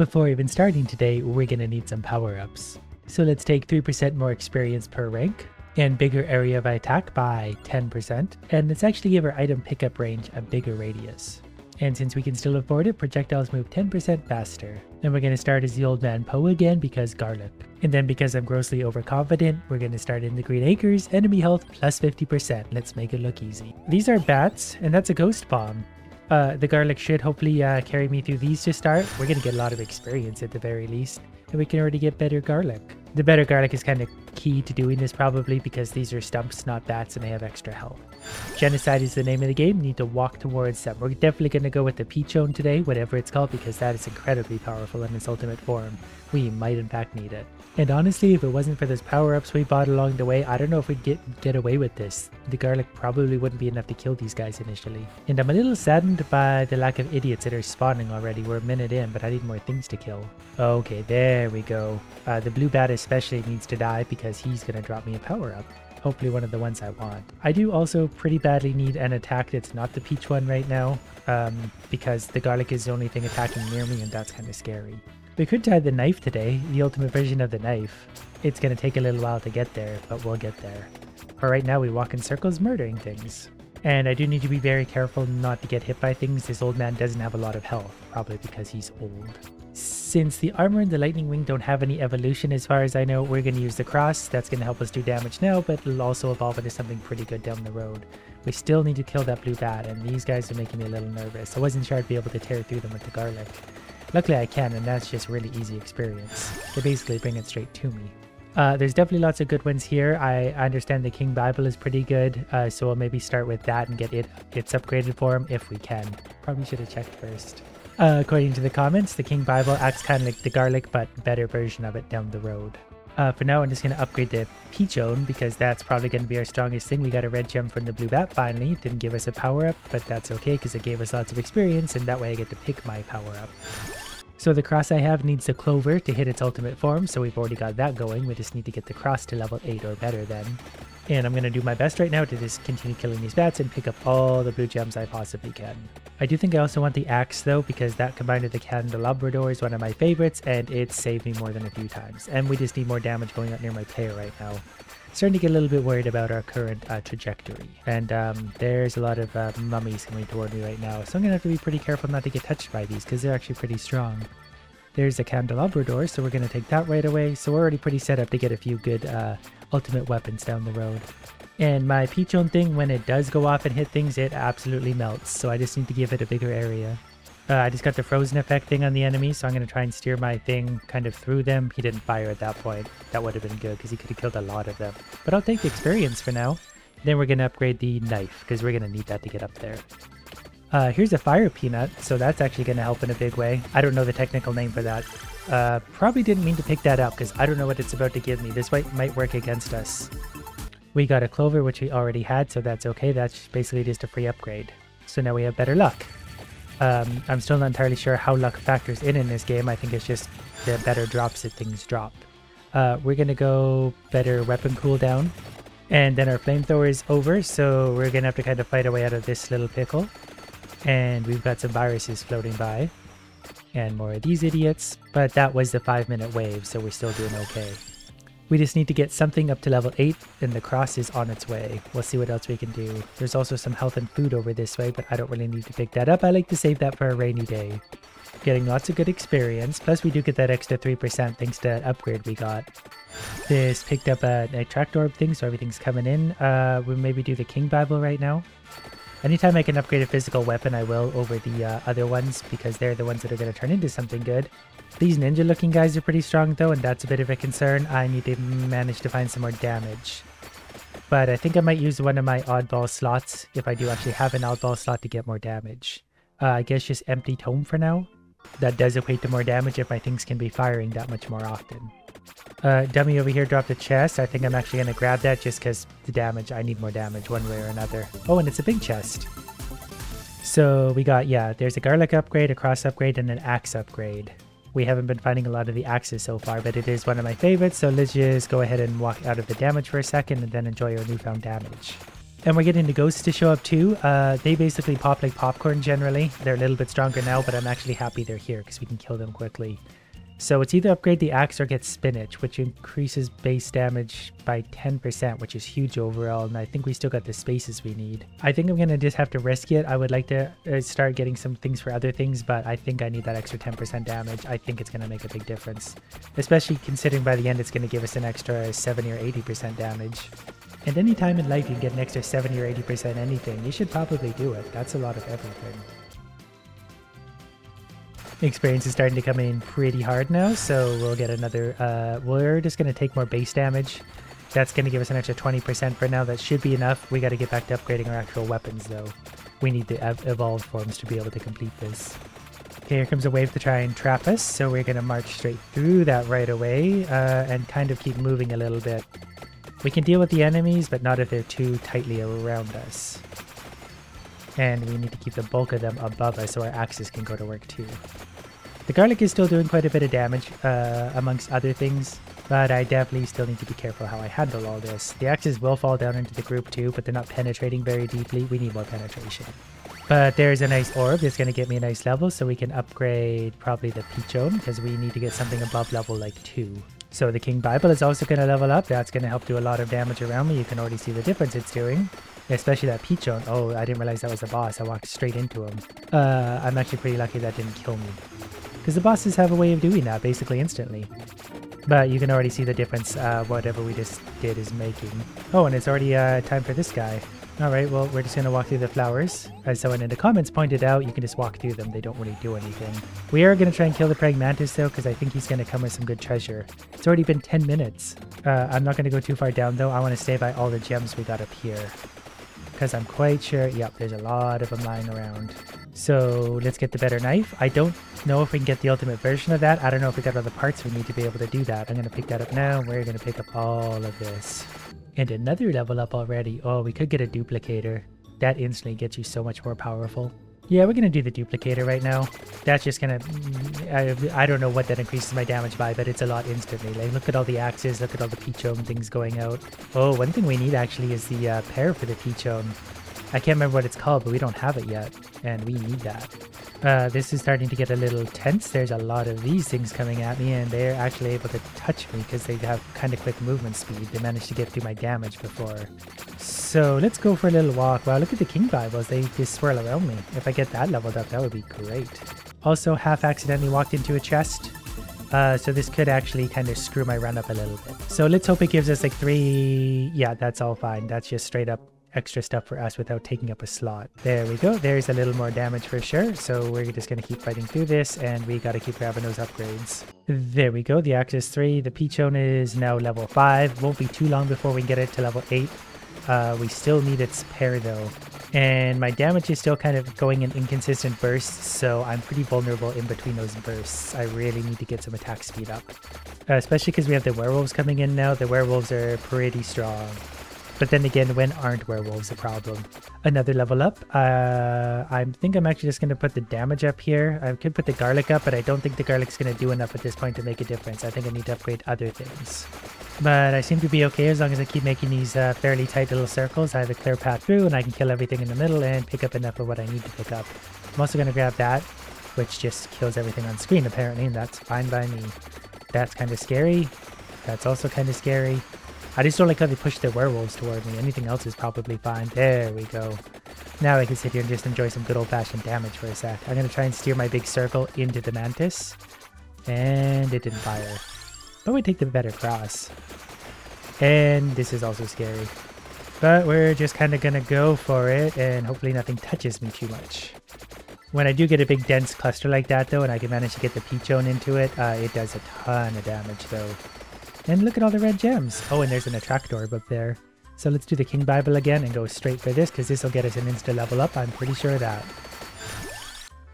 Before even starting today, we're gonna need some power-ups. So let's take 3% more experience per rank, and bigger area of attack by 10%, and let's actually give our item pickup range a bigger radius. And since we can still afford it, projectiles move 10% faster. And we're going to start as the old man Poe again because garlic. And then because I'm grossly overconfident, we're going to start in the Green Acres, enemy health plus 50%. Let's make it look easy. These are bats, and that's a ghost bomb. Uh, the garlic should hopefully uh, carry me through these to start. We're going to get a lot of experience at the very least. And we can already get better garlic. The better garlic is kind of key to doing this probably because these are stumps, not bats, and they have extra health. Genocide is the name of the game. need to walk towards them. We're definitely going to go with the Peachone today, whatever it's called, because that is incredibly powerful in its ultimate form. We might in fact need it. And honestly, if it wasn't for those power-ups we bought along the way, I don't know if we'd get get away with this. The garlic probably wouldn't be enough to kill these guys initially. And I'm a little saddened by the lack of idiots that are spawning already. We're a minute in, but I need more things to kill. Okay, there we go. Uh, the blue bat especially needs to die because he's going to drop me a power-up hopefully one of the ones I want. I do also pretty badly need an attack that's not the Peachone right now, um, because the garlic is the only thing attacking near me and that's kind of scary. We could try the knife today, the ultimate version of the knife. It's going to take a little while to get there, but we'll get there. For right now, we walk in circles murdering things. And I do need to be very careful not to get hit by things. This old man doesn't have a lot of health, probably because he's old. Since the armor and the lightning ring don't have any evolution as far as I know, we're going to use the cross. That's going to help us do damage now, but it'll also evolve into something pretty good down the road. We still need to kill that blue bat, and these guys are making me a little nervous. I wasn't sure I'd be able to tear through them with the garlic. Luckily I can, and that's just really easy experience. They basically bring it straight to me. Uh, there's definitely lots of good ones here. I understand the King Bible is pretty good, uh, so we'll maybe start with that and get it its upgraded form if we can. Probably should have checked first. Uh, according to the comments, the King Bible acts kind of like the garlic, but better version of it down the road. Uh, for now, I'm just going to upgrade the Peachone because that's probably going to be our strongest thing. We got a red gem from the Blue Bat finally. It didn't give us a power-up, but that's okay because it gave us lots of experience and that way I get to pick my power-up. So the cross I have needs the Clover to hit its ultimate form, so we've already got that going. We just need to get the cross to level 8 or better then. And I'm going to do my best right now to just continue killing these bats and pick up all the blue gems I possibly can. I do think I also want the axe though, because that combined with the candelabrador is one of my favorites, and it saved me more than a few times. And we just need more damage going out near my player right now. Starting to get a little bit worried about our current uh, trajectory. And um, there's a lot of uh, mummies coming toward me right now, so I'm going to have to be pretty careful not to get touched by these, because they're actually pretty strong. There's a candelabrador, so we're going to take that right away. So we're already pretty set up to get a few good uh, ultimate weapons down the road. And my Peachone thing, when it does go off and hit things, it absolutely melts. So I just need to give it a bigger area. Uh, I just got the frozen effect thing on the enemy, so I'm going to try and steer my thing kind of through them. He didn't fire at that point. That would have been good because he could have killed a lot of them. But I'll take the experience for now. Then we're going to upgrade the knife because we're going to need that to get up there. Uh, here's a fire peanut, so that's actually going to help in a big way. I don't know the technical name for that. Uh, probably didn't mean to pick that up because I don't know what it's about to give me. This might, might work against us. We got a clover, which we already had, so that's okay. That's basically just a free upgrade. So now we have better luck. Um, I'm still not entirely sure how luck factors in in this game. I think it's just the better drops that things drop. Uh, we're going to go better weapon cooldown. And then our flamethrower is over, so we're going to have to kind of fight our way out of this little pickle. And we've got some viruses floating by. And more of these idiots. But that was the 5 minute wave, so we're still doing okay. We just need to get something up to level 8, and the cross is on its way. We'll see what else we can do. There's also some health and food over this way, but I don't really need to pick that up. I like to save that for a rainy day. Getting lots of good experience, plus we do get that extra 3% thanks to that upgrade we got. This picked up a, a tractor orb thing, so everything's coming in. Uh, we'll maybe do the King Bible right now. Anytime I can upgrade a physical weapon, I will over the uh, other ones because they're the ones that are going to turn into something good. These ninja looking guys are pretty strong though, and that's a bit of a concern. I need to manage to find some more damage. But I think I might use one of my oddball slots if I do actually have an oddball slot to get more damage. Uh, I guess just empty tome for now. That does equate to more damage if my things can be firing that much more often. Uh, dummy over here dropped a chest. I think I'm actually going to grab that just because the damage. I need more damage one way or another. Oh, and it's a big chest. So we got, yeah, there's a garlic upgrade, a cross upgrade, and an axe upgrade. We haven't been finding a lot of the axes so far, but it is one of my favorites, so let's just go ahead and walk out of the damage for a second and then enjoy our newfound damage. And we're getting the ghosts to show up too. Uh, they basically pop like popcorn generally. They're a little bit stronger now, but I'm actually happy they're here because we can kill them quickly. So it's either upgrade the axe or get spinach, which increases base damage by 10%, which is huge overall. And I think we still got the spaces we need. I think I'm going to just have to risk it. I would like to uh, start getting some things for other things, but I think I need that extra 10% damage. I think it's going to make a big difference, especially considering by the end it's going to give us an extra 70 or 80% damage. And any time in life you can get an extra 70 or 80% anything, you should probably do it. That's a lot of everything. Experience is starting to come in pretty hard now, so we'll get another, uh, we're just going to take more base damage. That's going to give us an extra 20% for now. That should be enough. We got to get back to upgrading our actual weapons, though. We need the ev evolved forms to be able to complete this. Okay, here comes a wave to try and trap us, so we're going to march straight through that right away uh, and kind of keep moving a little bit. We can deal with the enemies, but not if they're too tightly around us. And we need to keep the bulk of them above us so our axes can go to work too. The garlic is still doing quite a bit of damage, uh, amongst other things, but I definitely still need to be careful how I handle all this. The axes will fall down into the group too, but they're not penetrating very deeply. We need more penetration. But there's a nice orb that's going to get me a nice level, so we can upgrade probably the Peachone, because we need to get something above level like 2. So the King Bible is also going to level up. That's going to help do a lot of damage around me. You can already see the difference it's doing. Especially that Peachone. Oh, I didn't realize that was a boss. I walked straight into him. Uh, I'm actually pretty lucky that didn't kill me. Because the bosses have a way of doing that basically instantly. But you can already see the difference uh, whatever we just did is making. Oh, and it's already uh, time for this guy. Alright, well, we're just going to walk through the flowers. As someone in the comments pointed out, you can just walk through them. They don't really do anything. We are going to try and kill the Praying Mantis, though, because I think he's to come with some good treasure. It's already been 10 minutes. Uh, I'm not going to go too far down, though. I want to stay by all the gems we got up here. Because I'm quite sure, yep, there's a lot of them lying around. So let's get the better knife. I don't know if we can get the ultimate version of that. I don't know if we got all the parts we need to be able to do that. I'm going to pick that up now. We're going to pick up all of this. And another level up already. Oh, we could get a duplicator. That instantly gets you so much more powerful. Yeah, we're going to do the duplicator right now. That's just going to... I, don't know what that increases my damage by, but it's a lot instantly. Like, look at all the axes, look at all the Peachone things going out. Oh, one thing we need actually is the uh, pair for the Peachone. I can't remember what it's called, but we don't have it yet, and we need that. Uh, this is starting to get a little tense. There's a lot of these things coming at me, and they're actually able to touch me because they have kind of quick movement speed. They managed to get through my damage before. So let's go for a little walk. Wow, look at the King Bibles. They just swirl around me. If I get that leveled up, that would be great. Also, half accidentally walked into a chest. Uh, so this could actually kind of screw my run up a little bit. So let's hope it gives us like three... Yeah, that's all fine. That's just straight up extra stuff for us without taking up a slot. There we go. There's a little more damage for sure. So we're just going to keep fighting through this and we got to keep grabbing those upgrades. There we go. The Axis 3. The Peachone is now level 5. Won't be too long before we get it to level 8. Uh, we still need its pair though. And my damage is still kind of going in inconsistent bursts, so I'm pretty vulnerable in between those bursts. I really need to get some attack speed up. Uh, especially because we have the werewolves coming in now. The werewolves are pretty strong. But then again, when aren't werewolves a problem? Another level up. Uh, I think I'm actually just going to put the damage up here. I could put the garlic up, but I don't think the garlic's going to do enough at this point to make a difference. I think I need to upgrade other things. But I seem to be okay as long as I keep making these uh, fairly tight little circles. I have a clear path through and I can kill everything in the middle and pick up enough of what I need to pick up. I'm also going to grab that, which just kills everything on screen apparently, and that's fine by me. That's kind of scary. That's also kind of scary. I just don't like how they push their werewolves toward me. Anything else is probably fine. There we go. Now I can sit here and just enjoy some good old-fashioned damage for a sec. I'm going to try and steer my big circle into the Mantis. And it didn't fire. But we take the better cross. And this is also scary. But we're just kind of going to go for it, and hopefully nothing touches me too much. When I do get a big dense cluster like that, though, and I can manage to get the Peachone into it, uh, it does a ton of damage, though. And look at all the red gems. Oh, and there's an attract orb up there. So let's do the King Bible again and go straight for this because this will get us an insta level up. I'm pretty sure of that.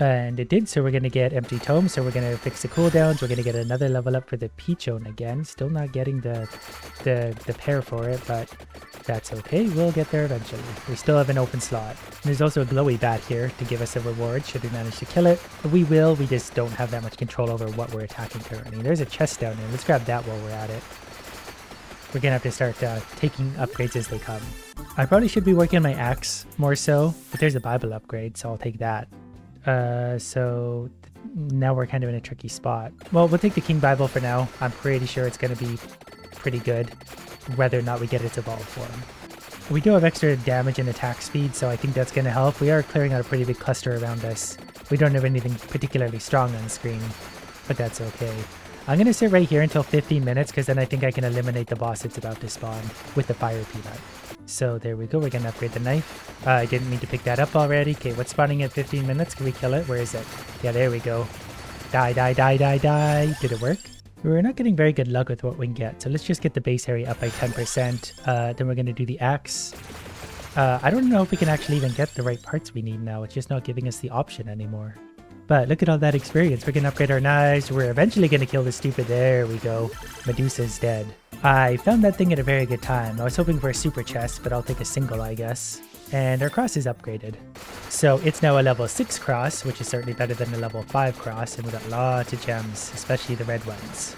And it did, so we're going to get Empty Tome, so we're going to fix the cooldowns. We're going to get another level up for the Peachone again. Still not getting the, the, the pair for it, but that's okay. We'll get there eventually. We still have an open slot. And there's also a glowy bat here to give us a reward should we manage to kill it. But we will, we just don't have that much control over what we're attacking currently. There's a chest down there. Let's grab that while we're at it. We're to have to start uh, taking upgrades as they come. I probably should be working on my axe more so, but there's a Bible upgrade, so I'll take that. Uh, so now we're kind of in a tricky spot. Well, we'll take the King Bible for now. I'm pretty sure it's going to be pretty good, whether or not we get its evolved form. We do have extra damage and attack speed, so I think that's going to help. We are clearing out a pretty big cluster around us. We don't have anything particularly strong on screen, but that's okay. I'm going to sit right here until 15 minutes, because then I think I can eliminate the boss that's about to spawn with the fire peanut. So there we go, we're going to upgrade the knife. Uh, I didn't mean to pick that up already. Okay, what's spawning at 15 minutes? Can we kill it? Where is it? Yeah, there we go. Die, die, die, die, die. Did it work? We're not getting very good luck with what we can get, so let's just get the base area up by 10%. Uh, then we're going to do the axe. Uh, I don't know if we can actually even get the right parts we need now. It's just not giving us the option anymore. But look at all that experience. We're going to upgrade our knives. We're eventually going to kill the stupid... There we go. Medusa's dead. I found that thing at a very good time. I was hoping for a super chest, but I'll take a single, I guess. And our cross is upgraded. So it's now a level 6 cross, which is certainly better than a level 5 cross, and we got lots of gems, especially the red ones.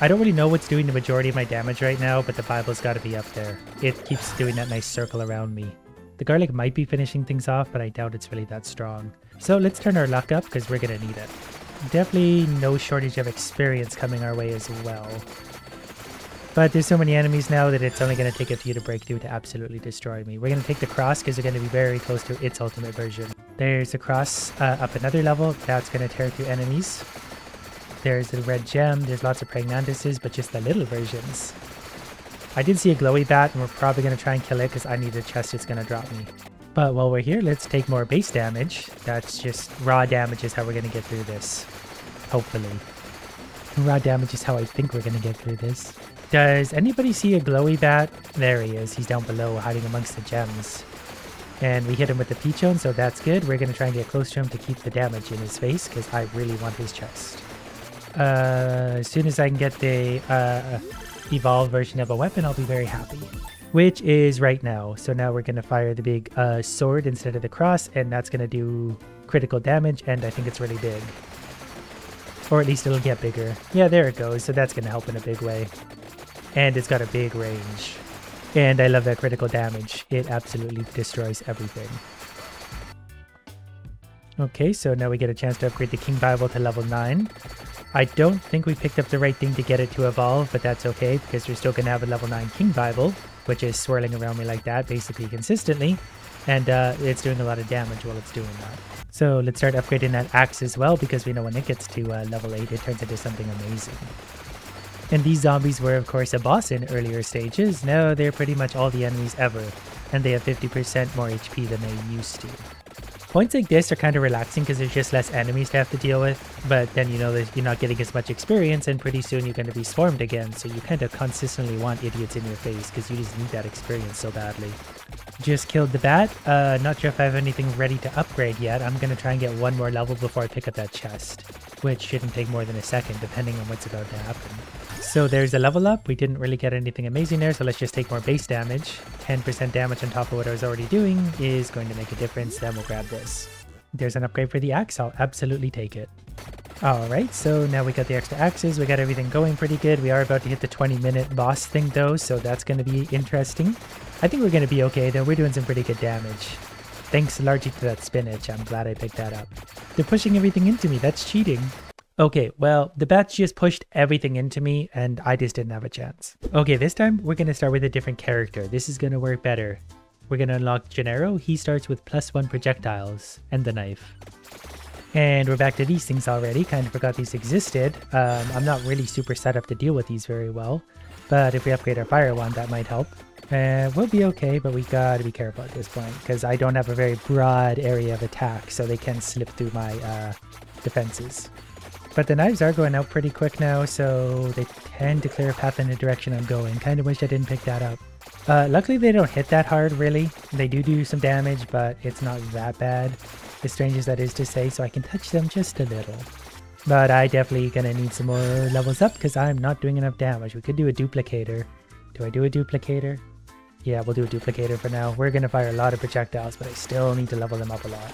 I don't really know what's doing the majority of my damage right now, but the Bible's got to be up there. It keeps doing that nice circle around me. The garlic might be finishing things off, but I doubt it's really that strong. So let's turn our luck up, because we're going to need it. Definitely no shortage of experience coming our way as well. But there's so many enemies now that it's only going to take a few to break through to absolutely destroy me. We're going to take the cross because we're going to be very close to its ultimate version. There's a cross uh, up another level. That's going to tear through enemies. There's the red gem. There's lots of pregnantuses, but just the little versions. I did see a glowy bat, and we're probably going to try and kill it because I need a chest it's going to drop me. But while we're here, let's take more base damage. That's just raw damage is how we're going to get through this. Hopefully. Raw damage is how I think we're going to get through this. Does anybody see a glowy bat? There he is. He's down below hiding amongst the gems. And we hit him with the Peachone, so that's good. We're going to try and get close to him to keep the damage in his face, because I really want his chest. Uh, as soon as I can get the uh, evolved version of a weapon, I'll be very happy. Which is right now. So now we're going to fire the big uh, sword instead of the cross, and that's going to do critical damage, and I think it's really big. Or at least it'll get bigger. Yeah, there it goes. So that's going to help in a big way and it's got a big range. And I love that critical damage. It absolutely destroys everything. Okay, so now we get a chance to upgrade the King Bible to level 9. I don't think we picked up the right thing to get it to evolve, but that's okay because we're still going to have a level 9 King Bible, which is swirling around me like that basically consistently. And uh, it's doing a lot of damage while it's doing that. So let's start upgrading that axe as well because we know when it gets to uh, level 8 it turns into something amazing. And these zombies were of course a boss in earlier stages, now they're pretty much all the enemies ever, and they have 50% more HP than they used to. Points like this are kind of relaxing because there's just less enemies to have to deal with, but then you know that you're not getting as much experience and pretty soon you're going to be swarmed again, so you kind of consistently want idiots in your face because you just need that experience so badly. Just killed the bat, uh, not sure if I have anything ready to upgrade yet, I'm going to try and get one more level before I pick up that chest, which shouldn't take more than a second depending on what's about to happen. So there's a level up. We didn't really get anything amazing there, so let's just take more base damage. 10% damage on top of what I was already doing is going to make a difference. Then we'll grab this. There's an upgrade for the axe. I'll absolutely take it. Alright, so now we got the extra axes. We got everything going pretty good. We are about to hit the 20 minute boss thing though, so that's going to be interesting. I think we're going to be okay though. We're doing some pretty good damage. Thanks largely to that spinach. I'm glad I picked that up. They're pushing everything into me. That's cheating. Okay, well, the bats just pushed everything into me and I just didn't have a chance. Okay, this time we're to start with a different character. This is to work better. We're to unlock Gennaro. He starts with plus one projectiles and the knife. And we're back to these things already. Kind of forgot these existed. Um, I'm not really super set up to deal with these very well. But if we upgrade our fire wand, that might help. Uh, we'll be okay, but we gotta be careful at this point. Because I don't have a very broad area of attack, so they can slip through my uh, defenses. But the knives are going out pretty quick now, so they tend to clear a path in the direction I'm going. Kind of wish I didn't pick that up. Uh, luckily they don't hit that hard, really. They do do some damage, but it's not that bad. As strange as that is to say, so I can touch them just a little. But I definitely gonna need some more levels up because I'm not doing enough damage. We could do a duplicator. Do I do a duplicator? Yeah, we'll do a duplicator for now. We're gonna fire a lot of projectiles, but I still need to level them up a lot.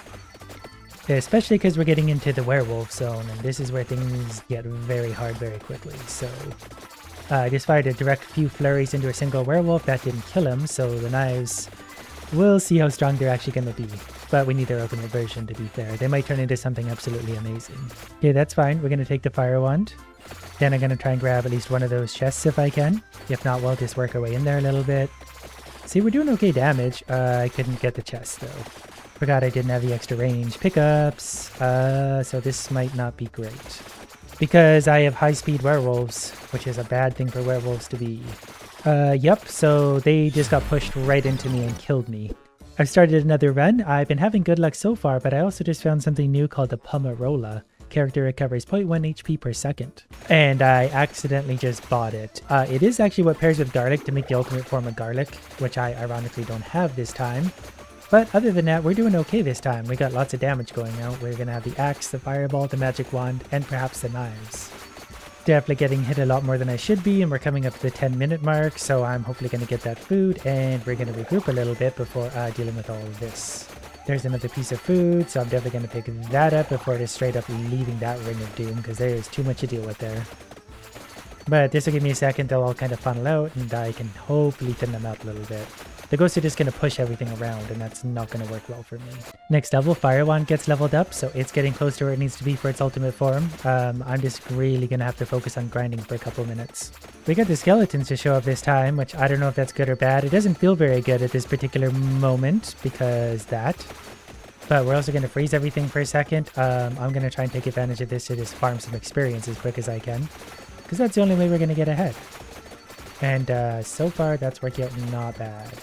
Especially because we're getting into the werewolf zone, and this is where things get very hard very quickly, so Uh, I just fired a direct few flurries into a single werewolf. That didn't kill him, so the knives... We'll see how strong they're actually going to be. But we need their ultimate version, to be fair. They might turn into something absolutely amazing. Okay, that's fine. We're going to take the fire wand. Then I'm going to try and grab at least one of those chests if I can. If not, we'll just work our way in there a little bit. See, we're doing okay damage. Uh, I couldn't get the chest, though. Forgot I didn't have the extra range pickups. Uh, so this might not be great. Because I have high-speed werewolves, which is a bad thing for werewolves to be. Uh, yep, so they just got pushed right into me and killed me. I've started another run. I've been having good luck so far, but I also just found something new called the Pomarola. Character recovers 0.1 HP per second. And I accidentally just bought it. Uh, it is actually what pairs with garlic to make the ultimate form of garlic, which I ironically don't have this time. But other than that, we're doing okay this time. We got lots of damage going out. We're going to have the axe, the fireball, the magic wand, and perhaps the knives. Definitely getting hit a lot more than I should be, and we're coming up to the 10 minute mark, so I'm hopefully going to get that food, and we're going to regroup a little bit before uh, dealing with all of this. There's another piece of food, so I'm definitely going to pick that up before just straight up leaving that Ring of Doom, because there is too much to deal with there. But this will give me a second, they'll all kind of funnel out, and I can hopefully thin them out a little bit. The ghost are just going to push everything around, and that's not going to work well for me. Next level, Fire Wand gets leveled up, so it's getting close to where it needs to be for its ultimate form. Um, I'm just really going to have to focus on grinding for a couple minutes. We got the skeletons to show up this time, which I don't know if that's good or bad. It doesn't feel very good at this particular moment, because that. But we're also going to freeze everything for a second. Um, I'm going to try and take advantage of this to just farm some experience as quick as I can. Because that's the only way we're going to get ahead. And uh, so far, that's working out not bad.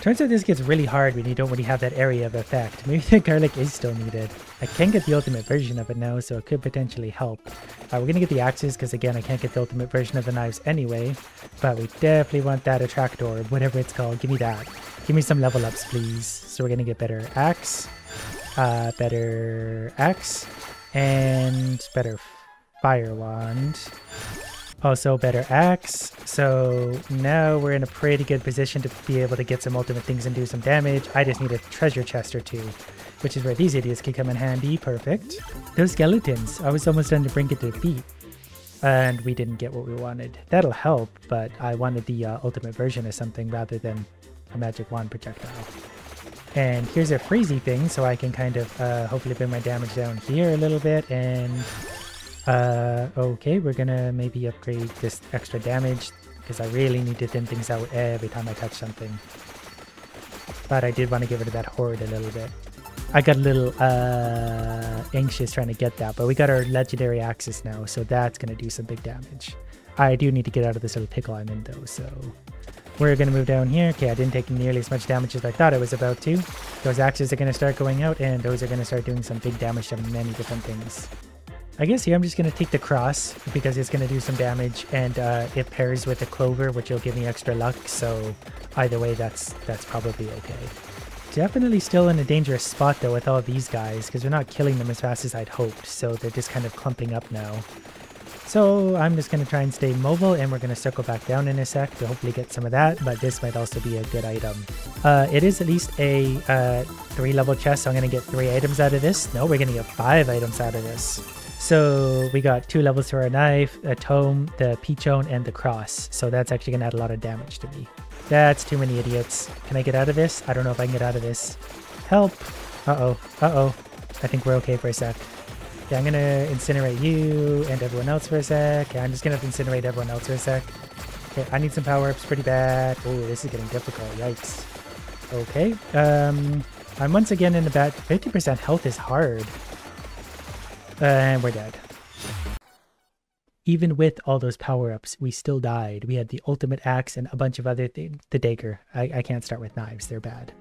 Turns out this gets really hard when you don't really have that area of effect. Maybe the garlic is still needed. I can get the ultimate version of it now, so it could potentially help. Uh, we're to get the axes, because again, I can't get the ultimate version of the knives anyway. But we definitely want that attractor, whatever it's called. Give me that. Give me some level ups, please. So we're to get better axe, uh, better axe, and better fire wand. Also better axe. So now we're in a pretty good position to be able to get some ultimate things and do some damage. I just need a treasure chest or two, which is where these idiots can come in handy. Perfect. Those skeletons. I was almost done to bring it to defeat. And we didn't get what we wanted. That'll help, but I wanted the uh, ultimate version of something rather than a magic wand projectile. And here's a freezy thing, so I can kind of uh, hopefully bring my damage down here a little bit and uh, okay, we're gonna maybe upgrade this extra damage because I really need to thin things out every time I touch something. But I did want to get rid of that horde a little bit. I got a little uh, anxious trying to get that, but we got our legendary axes now, so that's to do some big damage. I do need to get out of this little pickle I'm in though, so we're to move down here. Okay, I didn't take nearly as much damage as I thought I was about to. Those axes are to start going out, and those are to start doing some big damage to many different things. I guess here I'm just going to take the cross because it's going to do some damage and uh, it pairs with the clover which will give me extra luck so either way that's that's probably okay. Definitely still in a dangerous spot though with all these guys because we're not killing them as fast as I'd hoped so they're just kind of clumping up now. So I'm just going to try and stay mobile and we're going to circle back down in a sec to hopefully get some of that, but this might also be a good item. Uh, it is at least a uh, three level chest, so I'm going to get three items out of this. No, we're going to get five items out of this. So we got two levels to our knife, a tome, the peachone, and the cross. So that's actually to add a lot of damage to me. That's too many idiots. Can I get out of this? I don't know if I can get out of this. Help! Uh-oh. Uh-oh. I think we're okay for a sec. Yeah, I'm to incinerate you and everyone else for a sec. Yeah, I'm just to incinerate everyone else for a sec. Okay, I need some power-ups pretty bad. Oh, this is getting difficult. Yikes. Okay. Um, I'm once again in the bat. 50% health is hard. And we're dead. Even with all those power-ups, we still died. We had the ultimate axe and a bunch of other things. The dagger. I, I can't start with knives. They're bad.